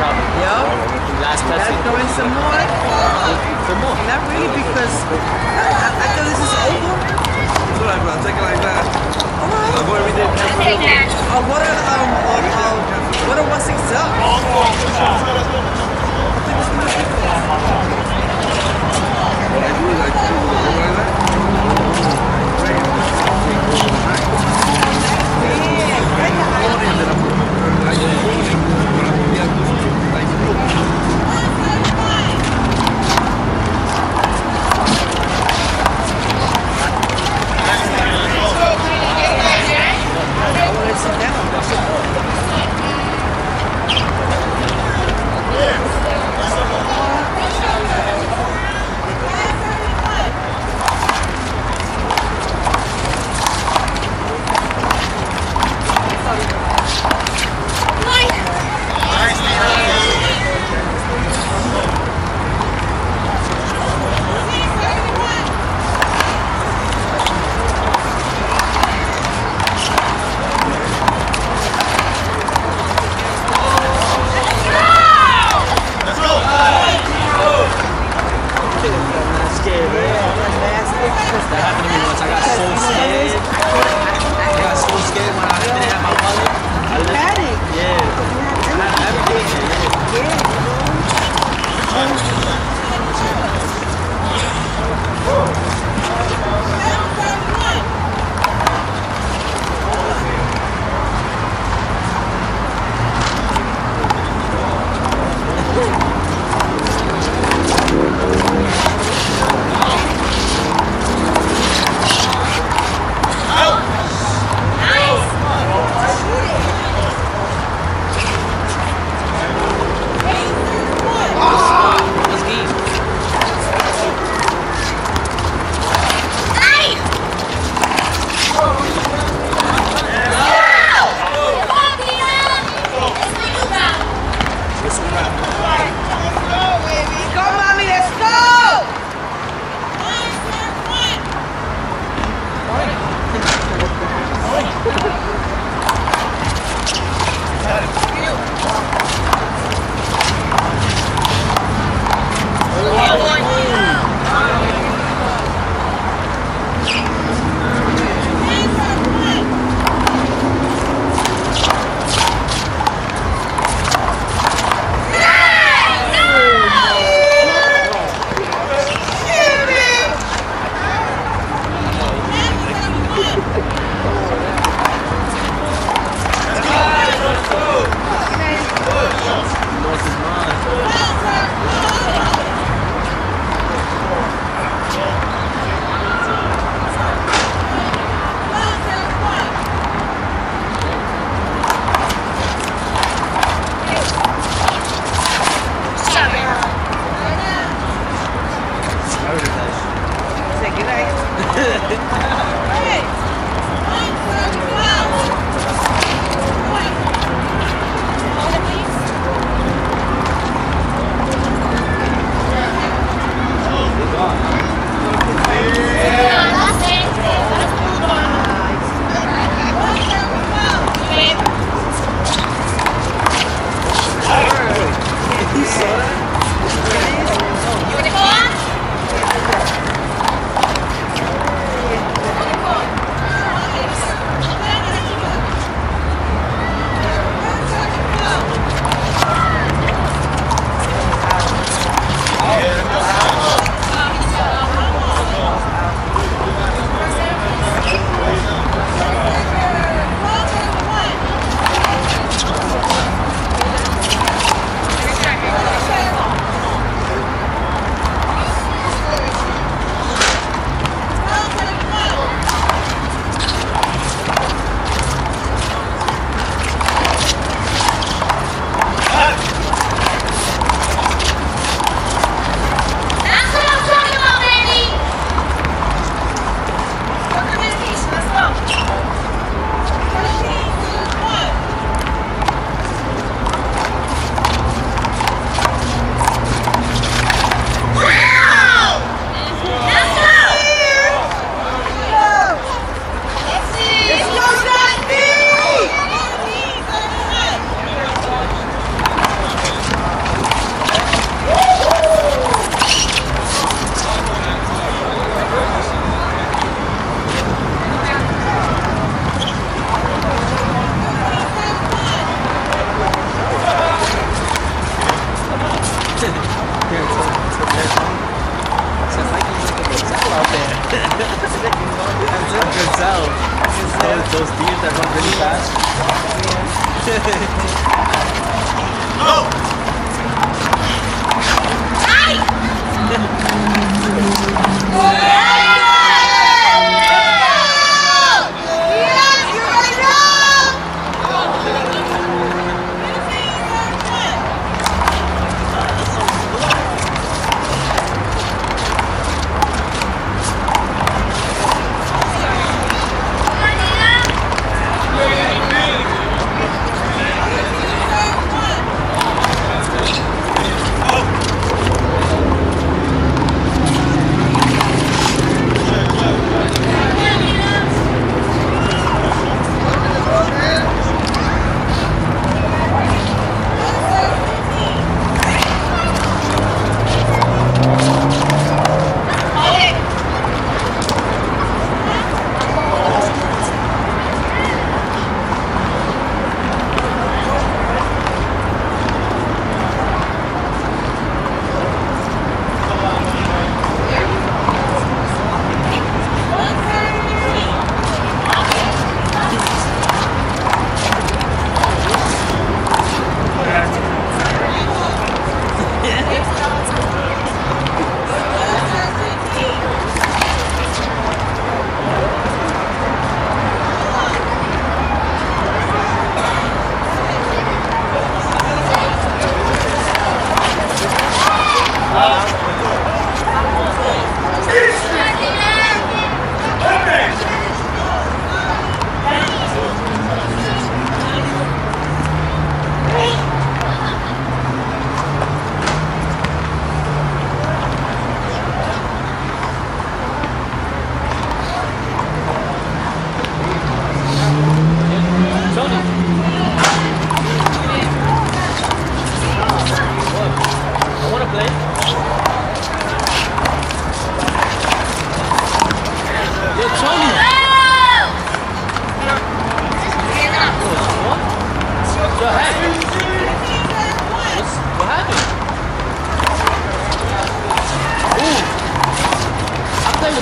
one. Yo, Last throw in some more. Some more. Not really because I, thought this is over. It's alright, bro. Take it like that. Oh, Go every day. oh what a um, um, um what a what's it up? Atenção! Todos os dias, estás a brincar? Go! Ai! Ai!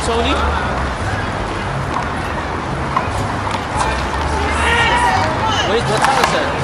Tony. Wait, what that?